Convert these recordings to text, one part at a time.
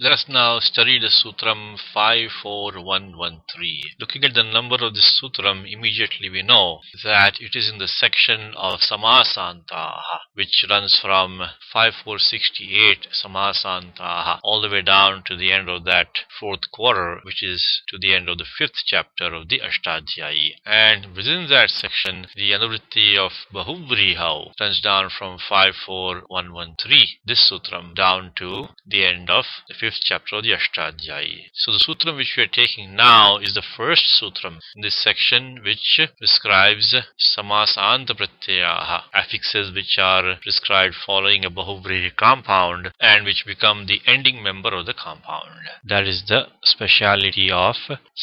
Let us now study the Sutram 54113. Looking at the number of this Sutram, immediately we know that it is in the section of Samasantaha, which runs from 5468 Samasantaha all the way down to the end of that fourth quarter, which is to the end of the fifth chapter of the Ashtadhyayi. And within that section, the Anuvritti of Bahuvrihau runs down from 54113, this Sutram, down to the end of the fifth fifth chapter of the Ashtadhyayi. So the sutram which we are taking now is the first sutram in this section which prescribes samasanta pratyaha, affixes which are prescribed following a bahuvrihi compound and which become the ending member of the compound. That is the speciality of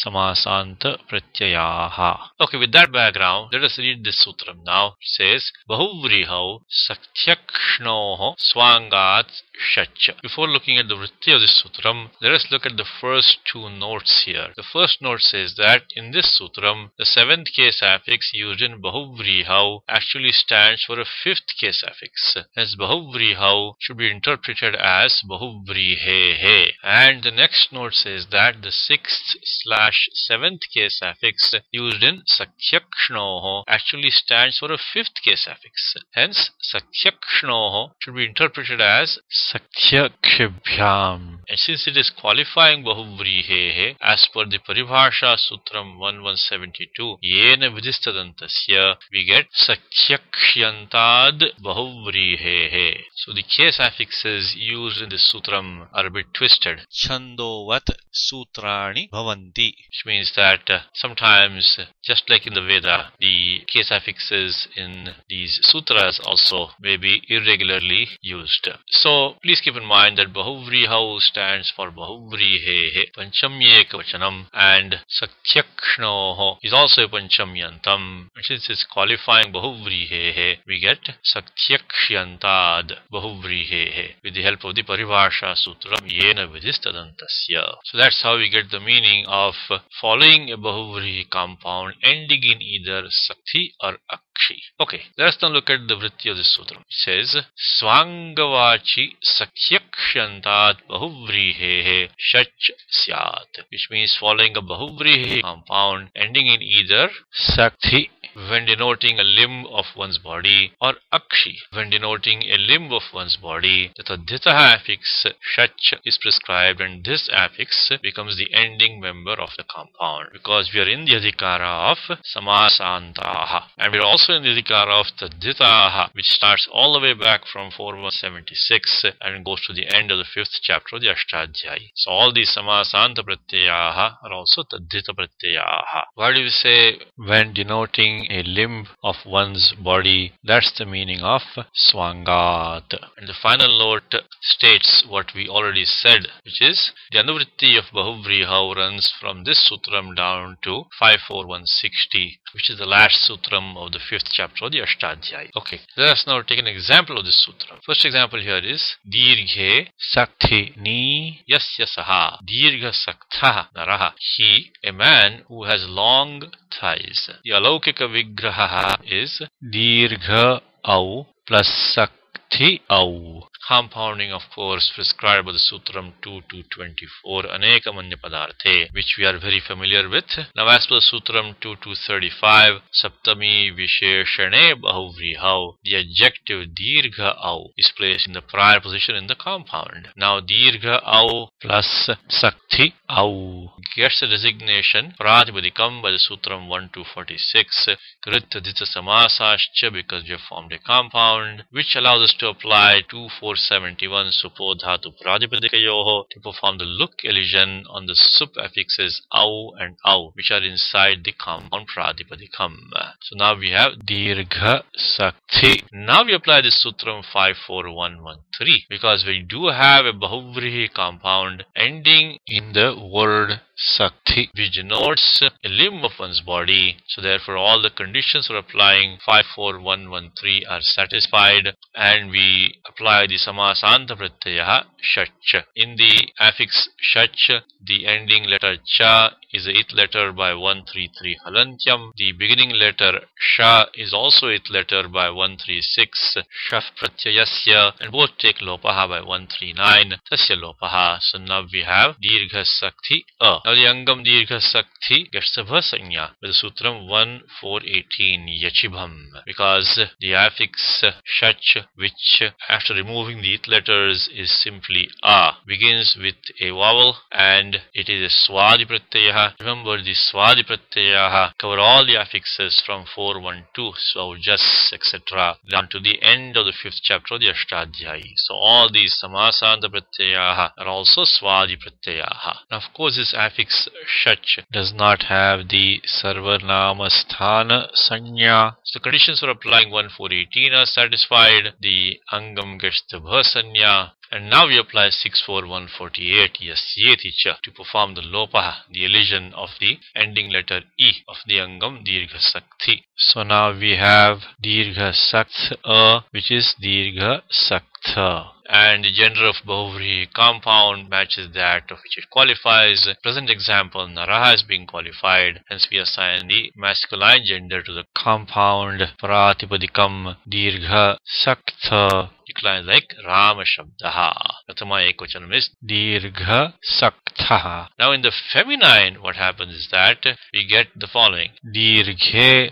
samasanta pratyaha. Okay, with that background, let us read this sutram now. It says, Bahuvrihau saktyakshnoho swangat shach. Before looking at the vritti of this sutram, let us look at the first two notes here. The first note says that in this sutram, the seventh case affix used in Bahuvrihau actually stands for a fifth case affix. Hence Bahuvrihau should be interpreted as Bahuvrihehe. And the next note says that the sixth slash seventh case affix used in Sakhyakshnoho actually stands for a fifth case affix. Hence Sakhyakshnoho should be interpreted as Sakhyakshibhyam. And since it is qualifying Bahuvrihehe as per the Paribhasha Sutram 1172, Yena Vidhistadantasya, we get Sakhyakshantad Bahuvrihehe. So the case affixes used in this Sutram are a bit twisted. Chandovat Sutrani Bhavanti. Which means that uh, sometimes, just like in the Veda, the case affixes in these sutras also may be irregularly used. So please keep in mind that Bahuvrihav stands for Bahuvrihehe, Panchamyekavachanam, and Sakhyakshnoho is also a Panchamyantam. Since it's qualifying Bahuvrihehe, we get Sakhyakshyantad Bahuvrihehe with the help of the Paribhasha Sutram Yena Vidhistadantasya. So that's how we get the meaning of following a Bahuvrihi compound ending in either Sakti or Akshi. Okay, let's now look at the Vritti of this sutra. It says Swangavachi Sakyakshantat Bahuvrihehe Shach Syat, which means following a Bahuvrihi compound ending in either Sakti when denoting a limb of one's body or Akshi when denoting a limb of one's body. The Tadhitaha affix Shach is prescribed and this affix becomes the ending member of the compound because we are in the adhikara of Samasantaha and we are also in the adhikara of the Tadhitaha which starts all the way back from 4176 and goes to the end of the fifth chapter of the Ashtadhyayi. So all these Samasanta Pratyaha are also Tadhita Pratyaha. Why do we say when denoting a limb of one's body? That's the meaning of Swangat. And the final note states what we already said, which is the Anuvritti of Bahuvriha runs from this sutram down to 54160, which is the last sutram of the fifth chapter of the Ashtadhyayi. Okay, let us now take an example of this sutra. First example here is Dirghe Sakthi Ni Yasya Saha Dirgha Saktha Naraha. He, a man who has long thighs. The Alaukika Vigraha is Dirgha Au plus Sakthi Au compounding of course prescribed by the Sutram 2224 Anekamanya Padarte which we are very familiar with. Now as per Sutram 2235 Saptami Visheshane Bahuvrihau the adjective Dirgha Au is placed in the prior position in the compound. Now Dirgha Au plus Sakti Au gets the designation Pratipadikam by the Sutram 1246 Kritadita Samasascha because we have formed a compound which allows us to apply two four 471 supodhatu pradipadikayoho to perform the luk elision on the sup affixes au and au which are inside the compound pradipadikam. So now we have dirgha sakti. Now we apply the sutram 54113 because we do have a bahuvrihi compound ending in the word Sakti, which denotes a limb of one's body. So therefore all the conditions for applying 54113 are satisfied and we apply the samasanta pratyaya shach. In the affix shach, the ending letter cha is a it letter by 133 halantyam. The beginning letter sha is also it letter by 136 shaf pratyayasya and both take lopaha by 139 tasya lopaha. So now we have dirgha sakti a. Now the angam dirgha sakti sanya with the sutram 1418 yachibham because the affix shach which after removing the it letters is simply a begins with a vowel and it is a swadi pratyaya. Remember the swadi pratyaya cover all the affixes from 412 so just etc down to the end of the fifth chapter of the Ashtadhyayi. So all these samasanta pratyaya are also swadi pratyaya. Now of course this affix shach does not have the sarvanama sthana sanya. So the conditions for applying 1418 are satisfied. The angam gets the bhasanya and now we apply 64148 yasyeti to perform the lopa, the elision of the ending letter E of the angam dirgha sakti. So now we have dirgha sakta which is dirgha sakta and the gender of Bahuvri compound matches that of which it qualifies. Present example, Naraha is being qualified, hence we assign the masculine gender to the compound Pratipadikam Dirgha Sakta declines like Rama Shabdaha. Pratama Ekvachanam is Dirgha Saktaha. Now in the feminine, what happens is that we get the following. Dirghe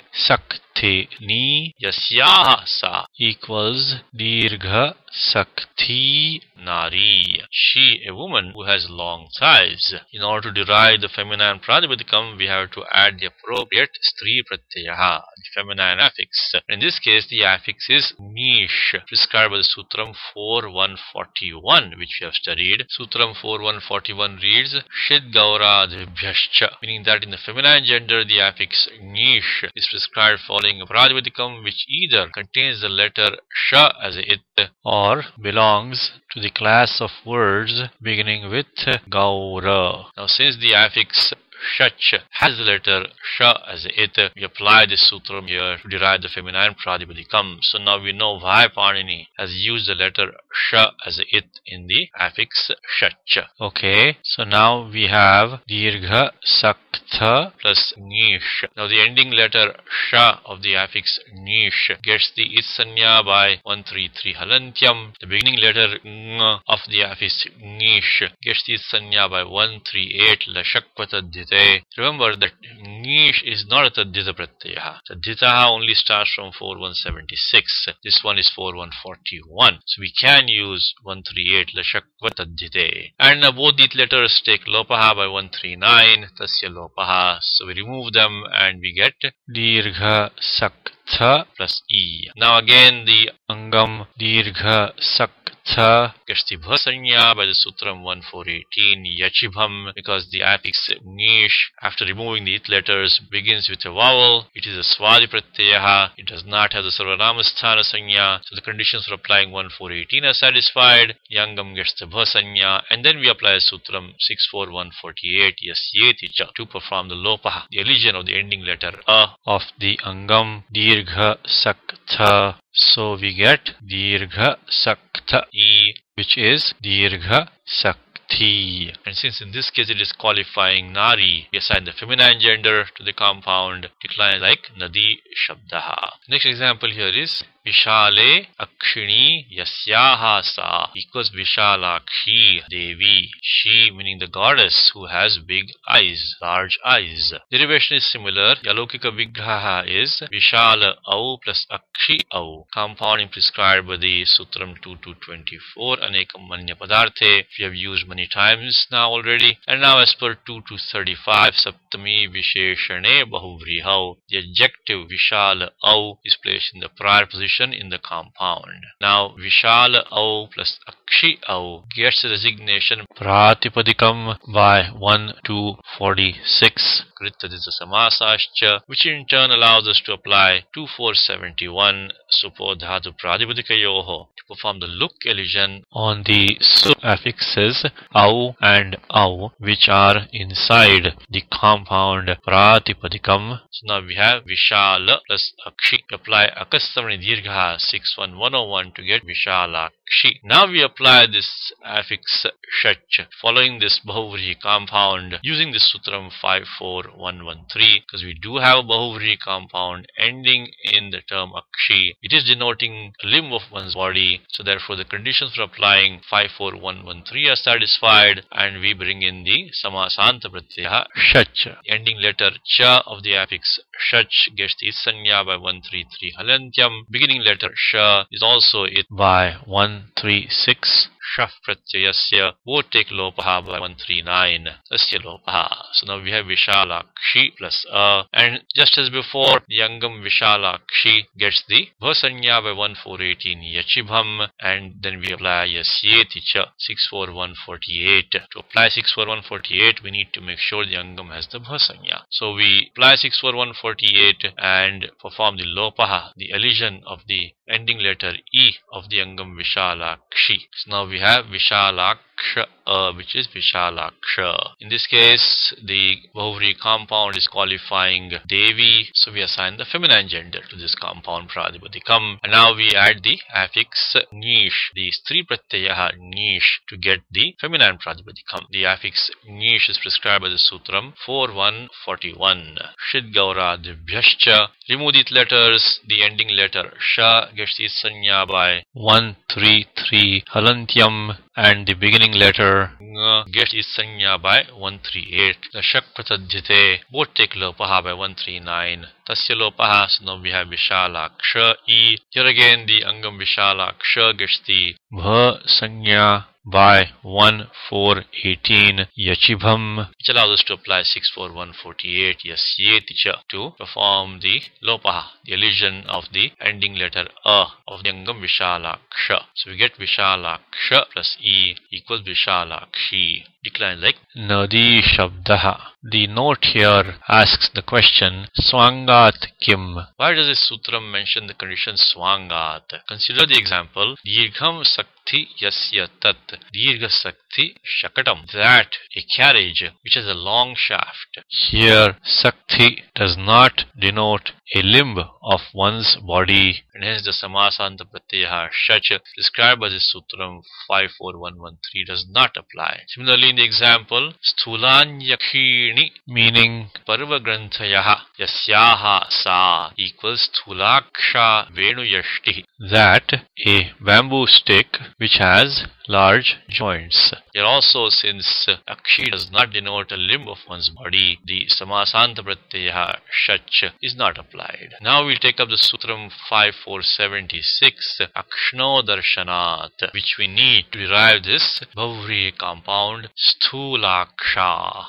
Sakti Ni Yasyaha Sa equals Dirgha Sakti Nari. She, a woman who has long thighs. In order to derive the feminine Pratipadikam, we have to add the appropriate Stri Pratyaha, the feminine affix. In this case, the affix is Nish, prescribed by the Sutram 4141, which we have studied. Sutram 4141 reads Shid Gauradhibhyascha, meaning that in the feminine gender, the affix Nish is prescribed following a Pratipadikam which either contains the letter Sha as it or belongs to the class of words beginning with Gaura. Now since the affix Shach has the letter Sha as the it. We apply this sutram here to derive the feminine Pratipadikam. So now we know why Panini has used the letter Sha as the it in the affix Shach. Okay, so now we have Dirgha Saktha plus Nish. Now the ending letter Sha of the affix Nish gets the Itsanya by 133 Halantyam. The beginning letter Ng of the affix Nish gets the Itsanya by 138 Lashakvata Remember that Nish is not a Tadhita Pratyaya. Tadhitaha only starts from 4176. This one is 4141. So we can use 138 Lashakva. And uh, both these letters take Lopaha by 139. Tasya Lopaha. So we remove them and we get Dirgha Saktha plus E. Now again the Angam Dirgha Saktha Tha the by the sutram 1418 yachibham because the affix nish after removing the it letters begins with a vowel. It is a swadi pratyaha. It does not have the sarvanamasthana sanya. So the conditions for applying 1418 are satisfied. Yangam gets the and then we apply sutram 64148 yasyeti cha to perform the lopaha, the elision of the ending letter a of the angam dirgha saktha so we get Dirgha Sakta E, which is Dirgha Sakti. And since in this case it is qualifying Nari, we assign the feminine gender to the compound, decline like Nadi Shabdaha. Next example here is विशाले अक्षिणी यस्याहासा देवी she meaning the goddess who has big eyes large eyes derivation is similar अलौकिक विग्रह is विशाल औ plus अक्षी औ compounding prescribe the सूत्रम 2 टू 24 अनेक मन्य पदार्थे use money used many times now already and now as per 2 two 35 Saptami विशेषणे बहुव्रीह the विशाल औ is placed in the prior position in the compound. Now Vishala Au plus Akshi Au gets resignation Pratipadikam by 1 to 46. Kritadisa Samasascha, which in turn allows us to apply 2471 To perform the luk elision on the suffixes Au and Au, which are inside the compound Pratipadikam. So now we have Vishala plus Akshi. Apply Akastamani Dirgha 61101 to get Vishalakshi. Now we apply this affix Shach following this Bahuvri compound using the Sutram 54113 because we do have a Bahuvri compound ending in the term Akshi. It is denoting a limb of one's body. So therefore the conditions for applying 54113 are satisfied and we bring in the Samasanta Pratyaya Shach. Ending letter Cha of the affix Shach gets the Sanya by 133 Halantyam. Beginning letter Sha is also it by 136. Shaf take Lopaha by 139. Tasya Lopaha. So now we have Vishalakshi plus A. And just as before, Yangam Vishalakshi gets the Bhasanya by 1418 Yachibham. And then we apply Yasyeti Cha 64148. To apply 64148, we need to make sure the Yangam has the Bhasanya. So we apply 64148 and perform the Lopaha, the elision of the ending letter E of the Angam Vishalakshi. So now we have Vishalaksha, uh, which is Vishalaksha. In this case, the Bahuvri compound is qualifying Devi, so we assign the feminine gender to this compound Pradipadikam. And now we add the affix Nish, the Stri Pratyayaha Nish to get the feminine Pradipadikam. The affix Nish is prescribed by the Sutram 4141. Shid Gaura. Remove these letters, the ending letter Sha gets the Sanya by 133 Halantyam and the beginning letter Ng gets its Sanya by 138. The Shak Pratadhyate both take Lopaha by 139. Tasya Lopaha, have Vishalaksha E. Here again the Angam Vishalaksha gets the Bha Sanya by 1418 Yachibham which allows us to apply 64148 Yasyeticha to perform the Lopaha, the elision of the ending letter A of the Angam Vishalaksha. So we get Vishalaksha plus E equals Vishalakshi. Decline like Nadi Shabdaha. The note here asks the question Swangat Kim. Why does this sutra mention the condition Swangat? Consider the example Dirgham Sakti Yasya Tat Sakti Shakatam. That a carriage which has a long shaft. Here Sakti does not denote a limb of one's body and hence the Samasanta Pratyaha Shach described by this sutram 54113 does not apply. Similarly in the example Stulanyakshini meaning Parva Grantayaha Yasyaha Sa equals Stulaksha Venuyashti that a bamboo stick which has large joints. Here also since Akshi does not denote a limb of one's body, the Samasanta Pratyaha Shach is not applied. Now we'll take up the Sutram 5476 Akshno Darshanat which we need to derive this Bhavri compound Stulaksha.